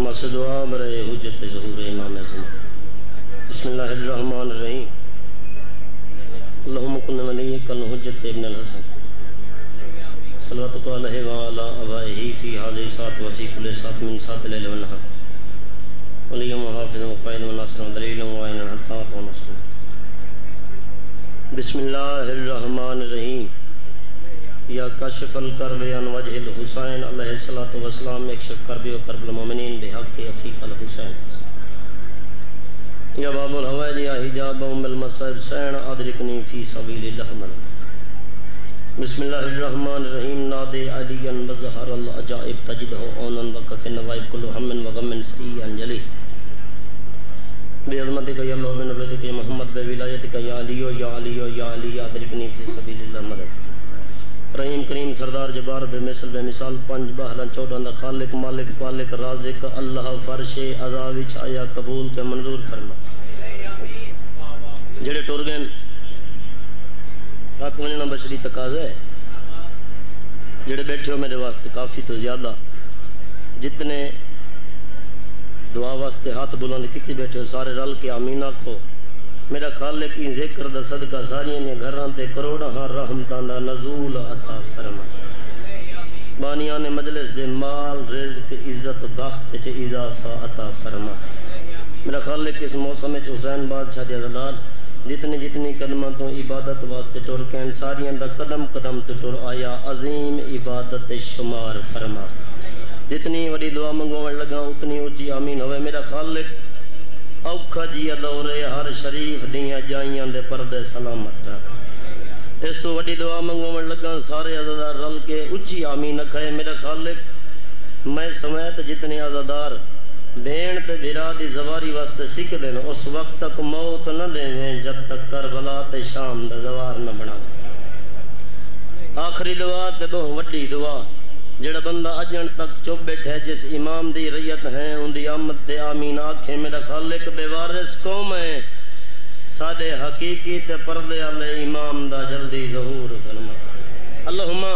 इल्तमास दुआ बरे हुज्जत ज़हूर इमाम आज़म बिस्मिल्लाहिर्रहमानिर्रहीम अल्लाहुम्मा कुन वलियकल हुज्जत इब्न अल-हसन सल्लल्लाहु अलैहि व फ़ी हाज़िहि सात व सात मिन सात लैल व नहार वलिय्युम व हाफ़िज़ व क़ाइद व नासिर व दलील व आइन हत्ता व नस्र बिस्मिल्लाहिर्रहमानिर्रहीम या कशफल अन वजहिल हुसैन अलैहिस्सलातु वस्सलाम इकशफ करब व करबल मोमिनीन, बिहक़ अखीकल हुसैन। या बाबुल हवैल या हिजाब उम्मल मसब सैन अदरिकनी फ़ी सबीलिल्लाह मन बिस्मिल्लाहिर्रहमानिर्रहीम, नादे अलियन बज़हर अल अजाइब तजिदहु औनन व कफिन वाइब कुल्लु हमन व गमन सईयन जली। बेअज़मतिक या अल्लाह व नबiyyiक या मोहम्मद, बे विलायतिक या अलियो या अलियो या अली अदरिकनी फ़ी सबीलिल्लाह मदद रहीम करीम सरदार जबार बेमिसल बेमिसाल पंज बहरन चौदह दा खालिक, मालिक, पालिक, राजिक, अल्लाह, फर्श अज़ा विच आया, कबूल ते मंजूर फरमा। जेड़े टुर गए थक वजना बशरी तकाजा है। जेड़े बैठे हो मेरे वास्ते काफ़ी तो ज़्यादा। जितने दुआ वास्ते हाथ बुलंद किती बैठे हो, सारे रल के आमीन आखो। मेरा खालिक की ज़िक्र सदका सारियाँ ने घरां ते करोड़ां नजूल अता फरमा। बानिया ने मजलिस माल, रिज्क, इज़्ज़त, बख्त च इजाफा अता फरमा। मेरा खालिक इस मौसम हुसैन बादशाह दे अज़लाल जितनी जितनी कदमां तो इबादत वास्ते टुर के सारियाँ दा कदम कदम तो टुर आया, अजीम इबादत शुमार फरमा। जितनी वड़ी दुआ मंगवाण लगा, उतनी ऊँची आमीन होवे। मेरा खालिक औखा जिया दौरे हर शरीफ दिया जाइया दे पर्दे सलामत रख। इस तो वही दुआ मंगवाण लगा सारे अजादार रल के उच्ची आमीन कहे मेरे खालिक, मैं समेत जितने अजादार भेण ते भिरा दी जवारी वास्ते सिख देन उस वक्त तक मौत न देवें, जब तक करबला ते शाम दा जवार न बना आखिरी दुआ ते बहुत वड्डी दुआ। जेड़ा बंदा अजन तक चुप बैठा जिस इमाम दी रैयत है उनकी आमद ते आमीन आखे मेरा खालिक बेवारिस कौम है साडे हकीकी ते पर्दे वाले इमाम दा जल्दी ज़हूर फरमा अल्लाहुम्मा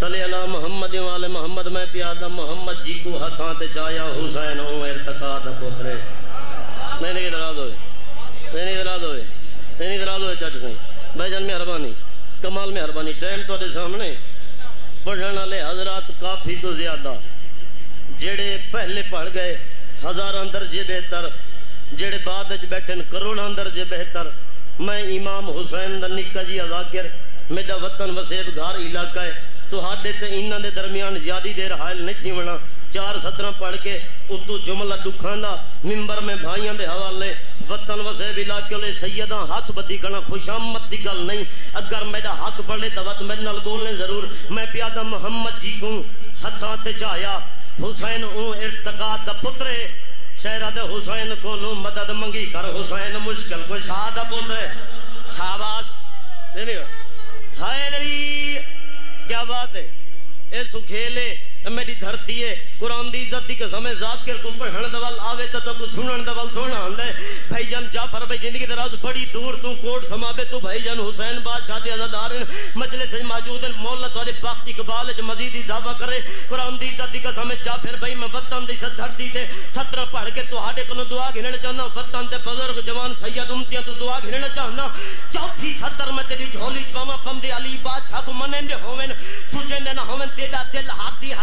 सल्ली अला मोहम्मद वाले मोहम्मद मैं प्यादा मोहम्मद जी को हथां ते चाया हुसैन ओ इर्तका दा पुत्र नहीं नहीं दराज होए नहीं नहीं दराज होए नहीं नहीं दराज होए चच सिंह भाईजान मेहरबानी कमाल मेहरबानी टाइम तो सामने पढ़ने वाले हजरात काफ़ी तो ज़्यादा। जेड़े पहले पढ़ गए, हज़ारा दर्जे बेहतर। जेड़े बाद बैठे करोड़ों दर्जे बेहतर। मैं इमाम हुसैन का निका जी अजाकिर मेरा वतन वसेब घर इलाका है। तो हाडे तो इन्हों के दरमियान ज़्यादा देर हायल नहीं जीवना चार सत्र पढ़ के उतो जुमला दुखा का मिम्बर में भाइयों के हवाले, वतन वसे इलाके सैयदा हाथ बदी करना खुशामद की गल नहीं। अगर मेरा हक पड़े तो वत मेरे बोलने ज़रूर। मैं प्यादा मोहम्मद जी को हथा ते हुसैन ऊ इर्तका दा शहरा दे हुसैन को मदद मंगी कर। हुसैन मुश्किल कोई शाह दा पुत्र। शाबाश। हाय क्या बात है? ए सुखेले मेरी धरती है कुरान दी इज़्ज़त दी कसम है जाकिर को आवे तो तो सुनन दवल सोना आंदे भाईजान जाफ़र भाई ज़िंदगी दराज बड़ी दूर तू कोट समाबे तू भाईजान हुसैन बादशाह दे अज़ादार मजलिस में मौजूद है मौला तोरे वक्त इकबाल मजीद इजाफा करे कुरान दी इज़्ज़त दी कसम है भाई मैं वतन दी धरती ते सत्र पढ़ के तुहाडे कोलों दुआ घिनना चाहना वतन ते बुज़ुर्ग जवान सैयद उम्मतियाँ तो दुआ घिनना चाहना चौथी सत्र में तेरी झोली च पावा अली बादशाह को मनेंदे होवन सुचेंदे ना होवन तेरा दिल हाथी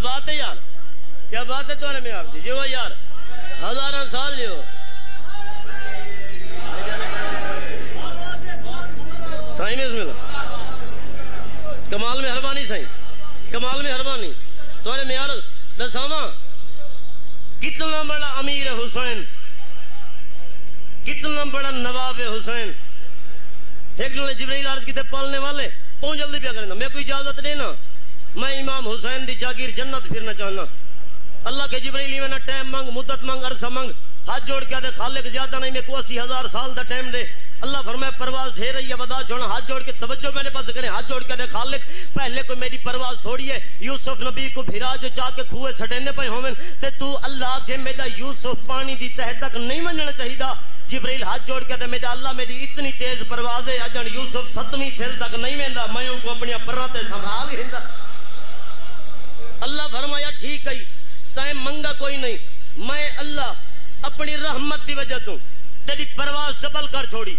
बात है यार? क्या बात है तुम्हारे में यार जी वो यार। हज़ारों साल जो साई में इसमें कमाल मेहरबानी साई कमाल मेहरबानी तुम्हारे में दसावा। कितना बड़ा अमीर हुसैन। कितना बड़ा नवाब हुसैन। एक जिब्राइल अर्ज़ किते पालने वाले पहुँच जल्दी पिया करें मेरे को इजाज़त देना मैं इमाम हुसैन दी जागीर जन्नत फिरना चाहना। अल्लाह के जिब्राइल में ना टाइम मंग, मुद्दत मंग, अरसा मंग। हाथ जोड़ के दे खालिक ज़्यादा नहीं, मेरे को अस्सी हज़ार साल का टाइम दे। अल्लाह फरमाए, परवाज ढेर रही है बदा छोड़। हाथ जोड़ के तवज्जो मेरे पास करें। हाथ जोड़ के दे खालिक, पहले कोई मेरी परवाज छोड़िए यूसुफ नबी को भिरा जो जाके खूहे सटेंदे पे होवन, ते तू अल्लाह के मेरा यूसुफ पानी दी तह तक नहीं मनना चाहिए जिब्राइल हाथ जोड़ के मेरा अल्लाह मेरी इतनी तेज परवाज है, अजन यूसुफ सतवीं सेल तक नहीं वेंदा। मैं को अपनी पररा ते संभाल हिंदा अल्लाह फरमाया, ठीक है तय मंगा कोई नहीं। मैं अल्लाह अपनी रहमत की वजह तू, तेरी परवास डबल कर छोड़ी।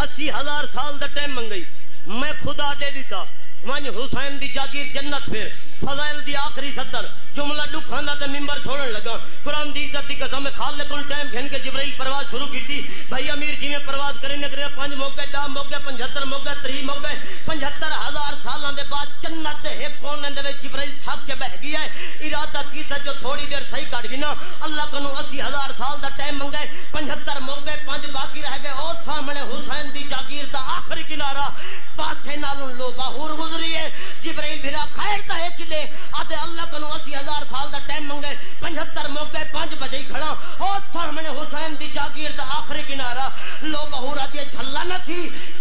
अस्सी हज़ार साल का टाइम मंगई। मैं खुदा दे दिता वन हुसैन की जागीर जन्नत फिर। फजाइल दी आखिरी सत्तर जुमला दुखां दा ते मिंबर छोड़न लगा। कुरान दी इज़्ज़त दी कसम खालिक टाइम घेन के जिब्राइल परवाज शुरू की भाई अमीर जिवें परवाज करे न करे पंज मौके डा मौके 75 मौके 3 मौके 75 हज़ार सालां दे बाद जन्नत दे एक कोने दे विच जिब्राइल थक के बह गया इरादा कीता जो थोड़ी देर सही कट गई ना। अल्लाह कनु 80 हज़ार साल दा टाइम मंगे 75 मौके, पंज बाकी रह गए। और सामने हुसैन दी जागीर दा आखिरी किनारा। पासे नालों लो बाहूर गुजरी है जिब्राइल भिरा खैर दा है किले आते अल्लाह कनु 80 हज़ार साल दा टाइम मंगे। 75 मौके 5 बजे ही खड़ा। और सामने हुसैन दी जागीर दा आखिरी किनारा। लो, बाहूर आदि झल्ला न थी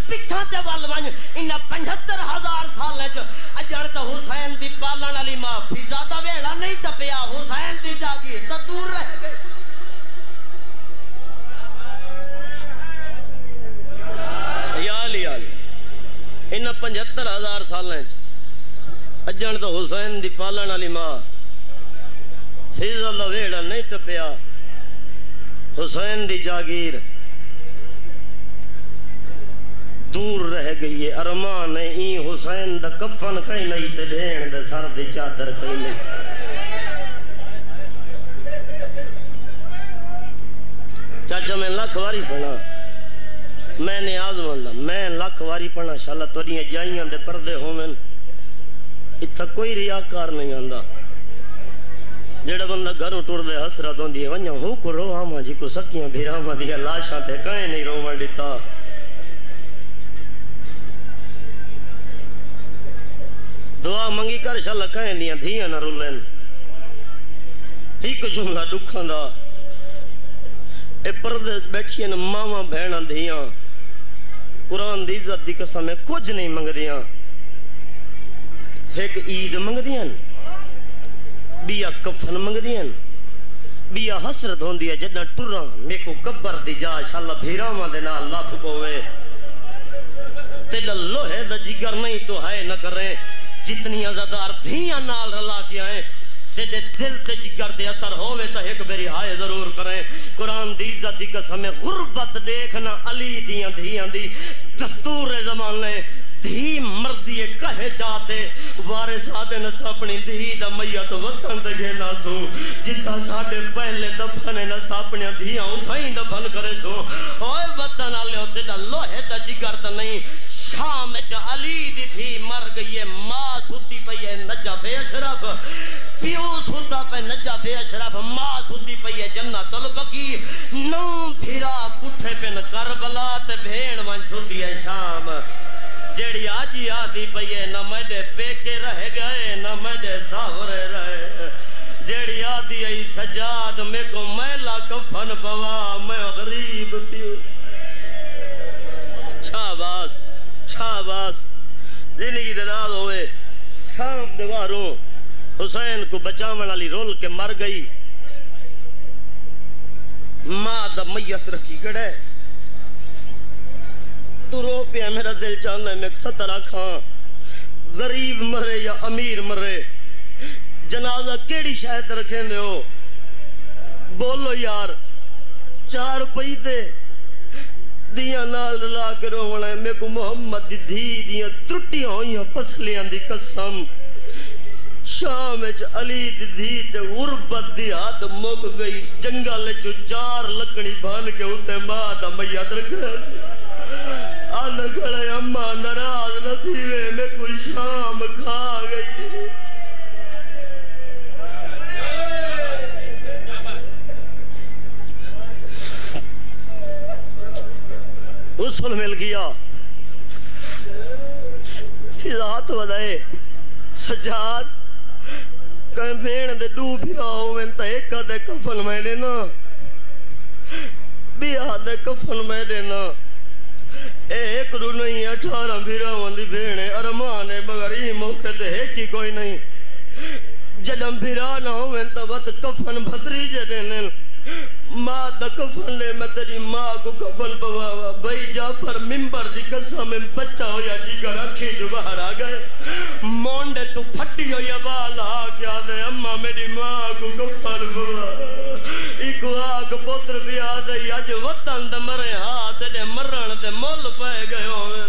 पिछा ते वल वन इन 75 हज़ार साल च। अजण तो हुसैन दी पालन वाली माँ फिजा दा वेला नहीं टपया हुसैन दी जागीर तो दूर रह। इन पचहत्तर हज़ार साल अजन तो हुसैन दी पालन वाली माँ। फिजल दा वेड़ा नहीं टपया हुसैन दी जागीर। दूर रह गई है अरमान। है हुसैन दा कफन कहीं नहीं ते भेण दे सर दी चादर कहीं नहीं। चाचा मैं लख वारी पढ़ा मैंने आजमल मैं लख वारी पढ़ा शाला तोरियाँ जाइयाँ दे पर्दे होवन। इत्था कोई रियाकार नहीं आंदा जेड़ा बंदा घरों टुरदे हसरत होंदी है हू को रोआमा जी को सकियाँ भिरामा दिया ते कहीं नहीं रोवण दिता दुआ मंगी कर, शाला कहीं दियाँ धियाँ न रुलन। एक जुमला दुखां दा। ए पर्दे बैठियाँ मावां धियाँ कुरान दी इज़्ज़त दी कसम है, कुछ नहीं मंगदियाँ। एक ईद मंगदियाँ बिया कफन मंगदियाँ बिया हसरत होंदी है जदा टुरा। मेको कब्बर दी जा शाला भीरावां लफ पवे। तेरा लोहे दा नहीं तो है न करे जितनी धियाँ नाल रला के आए तेरे दिल ते जिगर ते असर होवे तो एक बेरी हाय ज़रूर करें। कुरान दी इज़्ज़त दी कसम है, गुरबत देखना अली दियाँ धियाँ दी। दस्तूर जमाने, धी मर्दी कहे जाते। वारिस आदे न अपनी धी दा मैयत वतन ते घेना सो जिथा साडे पहले दफन न अपने धियाँ उठाई दफन करे सो ओए वतन आले ते दा लोहे दा जिगर त नहीं। शाम च अली दी धी मर गई है, माँ सुती पई है नजफ अशरफ। पियो सुता पे नजफ अशरफ, माँ सुती पई है जन्नतुल बकी नौ फिरा कुठे पिन करबला ते भेण वन सुती है शाम। जेड़ी आज ही आती पई है, न मेरे पेके रह गए, न मेरे सावरे रहे। जेड़ी आदि आई सजाद में को मैला कफन पवा, मैं गरीब थी। शाबाश ज़िंदगी दराज होए, शाम दीवारों, हुसैन को बचावन वाली रोल के मर गई। माँ दा मैयत रखी गड़े। तू रो पिया, मेरा दिल चाहता मैं सतरा खां गरीब मरे या अमीर मरे, जनाजा केड़ी शायद रखे हो? बोलो यार, चार पई ते दिया के मेरे को मोहम्मद दी धी दिया त्रुटियाँ होइयाँ पसलियाँ दी कसम शाम अली दी धी ते हाथ मुक गई जंगल च चार लकड़ी बाँध के उते माँ दा मैयत रखे अन खड़े अम्मा नाराज़ न थी वे मैं कोई शाम खा गई उसल मिल गया। फिजात बदाए सजाद कहीं भेण दे दू फिरा होवे त एक दे कफन में देना बिया दे कफन में देना एक रू नहीं, अठारह फिरा वंदी भेणे अरमान है, मगर ई मौके ते है की कोई नहीं। जदम फिरा ना होवे त वत कफन भतरी जे देने। माँ द कफन ले, मैं तेरी माँ को कफन पवावा। भाई जाफ़र, मिंबर दी कसम, में बच्चा हो या जिगर अखी जो बाहर आ गए। मोंडे तू फटी हो या बाल आ क्या दे अम्मा मेरी माँ को कफन पवा एक आग पुत्र भी आ दे अज वतन दे मरे हाथ दे मरण दे मुल पे गए होवे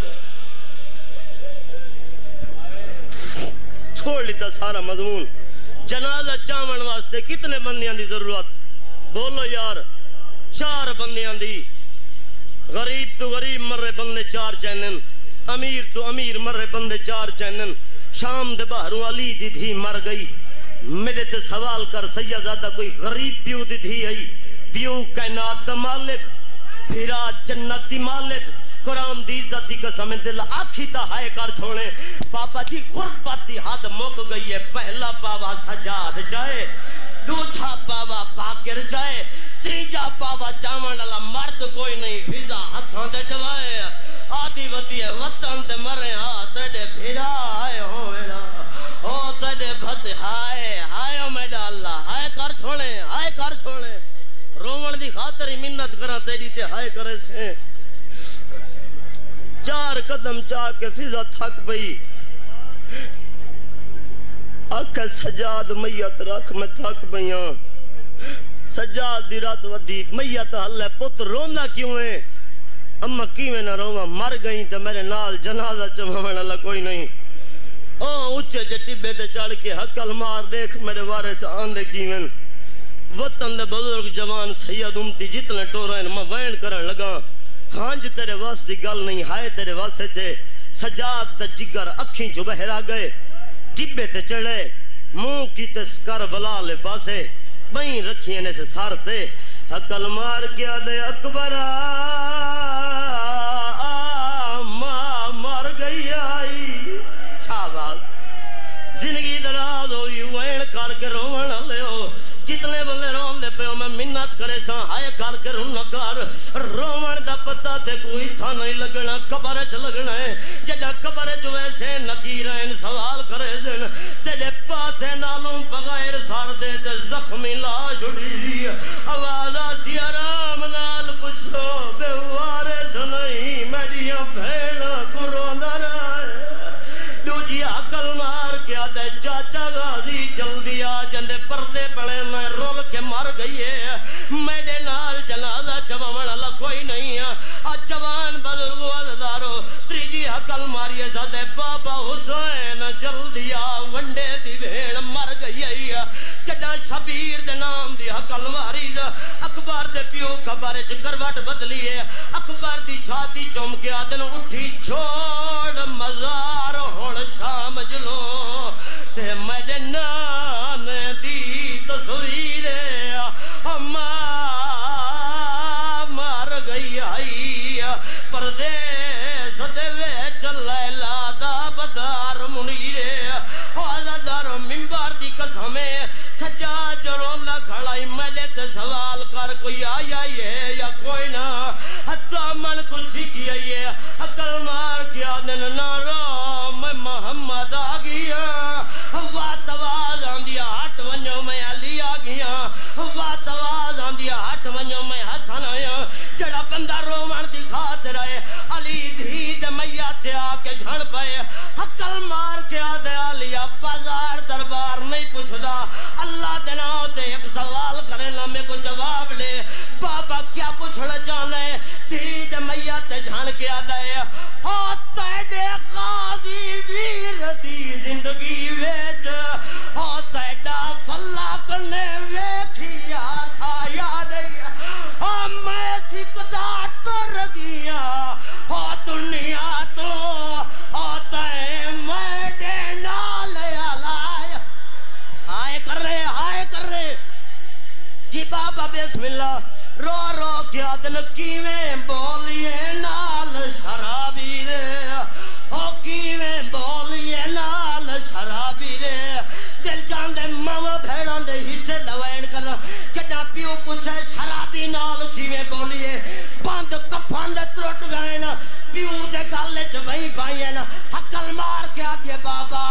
छोड़ लीता सारा मजमून। जनाजा चावण वास्ते कितने बंदियाँ दी ज़रूरत? बोलो यार, चार बंदियाँ दी। गरीब तो गरीब, मर्रे बंदे चार चैनन अमीर तो अमीर, मर्रे बंदे चार चैनन शाम दे बाहरों अली दी धी मर गई। मेरे ते सवाल कर सैयदादा कोई गरीब प्यू दी धी आई। प्यू कायनात दा मालिक, फिरा जन्नत दी मालिक। कुरान दी इज़्ज़त दी कसम, दिल आखी ता हाय कर छोड़े। बाबा जी, गुरबत दी हद मुक गई है, पहला पावा सजाद जाए। दूजा पावा पाकिर जाए, तीजा पावा चावण वाला मर्द कोई नहीं फिजा हथों दे जवाए आदि वती वतन ते मरे दे फिरा आए हो मेरा तेरे भत हाय हाय मेरा अल्लाह, हाय कर छोड़े, हाय कर छोड़े। रोवण दी खातर ही मिन्नत करा तेरी ते हाय करे से चार कदम चाह के फिजा थक पई। अख सजाद मैयत रख, मैं थक पईया। सजाद दी रात वदी मैयत हल्ले पुत, रोंदा क्यों है अम्मा, किवें ना रोवा? मर गई ते मेरे नाल जनाजा चमावण वाला कोई नहीं। ओ उच्चे जे ते चढ़ के हकल मार देख, मेरे वारिस आंदे किवें? वतन दे बुज़ुर्ग जवान सैयद उमती जितने टोरे मैं वैन करन लगा। हांज तेरे वास दी गल नहीं, हाय तेरे वासे चे। सजाद दा जिगर अखी चो बहरा गए। टिब्बे ते चढ़े, मुँह की ते कर बला ले पासे बई रखिए ने से सार ते। हकल मार के दे अकबर माँ मर गई आई। शाबाश। ज़िंदगी दराज होई वैन करके रोवण लियो जितने बंदे रोंदे पियो मैं मिन्नत करे सा, हाय कर के रुन कर रोवण दा पता ते कोई था नहीं लगना, कबर च लगना है। जदा कबर च वैसे सवाल करे दिन, तेरे पासे नालों बगैर सर दे जख्मी लाश उड़ी आवाज़ आसी आराम नाल पुछो, बेवारे नहीं मेरिया भेड़ को रहे दूजी अकल मार के आदे चाचा गाजी जल्दी आ जंदे, पर्दे पड़े मैं रोल के मर गई है। मेरे नाल जनाजा चवावण वाला कोई नहीं है। आ जवान त्रीजी अकल मारिए सदे बाबा हुसैन जल्दी वंडे दी भेण मर गई है जडा शबीर दे नाम दी अकल मारी अकबर दे प्यो खबर च करवट बदली है अकबर दी छाती चुम दिन उठी छोड़ मजार हुन शाम जलो ते मेरे वात आंदी हट वञो मैं हसन आया। जड़ा बंदा रोवण दी खातिर है अली धी ते मैया ते आके झण पए। अकल मार के आ दे अलिया बाज़ार दरबार नहीं पुछदा। अल्लाह दे नाम ते एक सवाल करे, ना मेरे को जवाब दे बाबा क्या पूछना चाहना? है धी ते मैया ते झण के आ दे ओ तेरे बाबा बिस्मिल्लाह रो रो, क्या दिल किवें बोलिए नाल शराबी दे ओ, किवें बोलिए नाल शराबी दे दिल ते मावा दे हिस्से दवैन कर कितना प्यो पूछे, शराबी नाल जिवें बोलिए, बंद कफन दे त्रुट गए ना प्यो दे गल च वही पाई ना हकल मार के आगे बाबा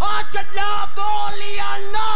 आ चला बोलिया शराब